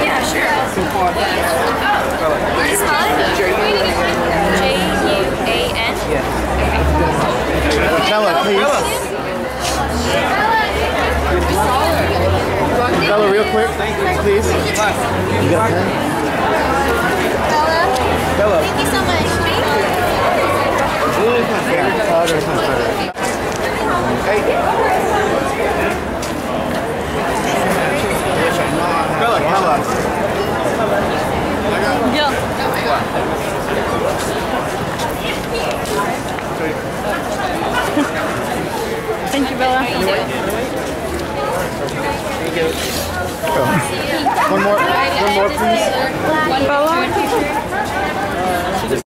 Yeah, sure. Can you spell it? J-U-A-N? Bella, please. Bella, real quick, please. You got a? Bella? Bella. Thank you so much. Bella, Bella. Thank you, Bella. One more, one more, please. Bella?